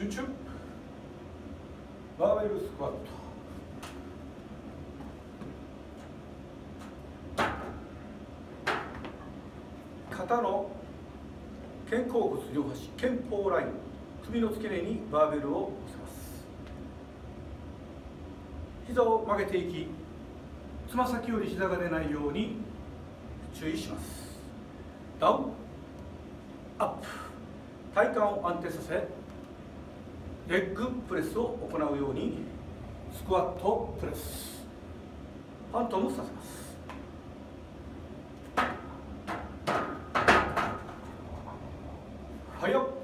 集中。バーベルスクワット。肩の肩甲骨両端肩甲ライン。首の付け根にバーベルを乗せます。膝を曲げていきつま先より膝が出ないように注意します。ダウン。アップ。体幹を安定させレッグプレスを行うようにスクワットプレス。パントムさせます。はよ。っ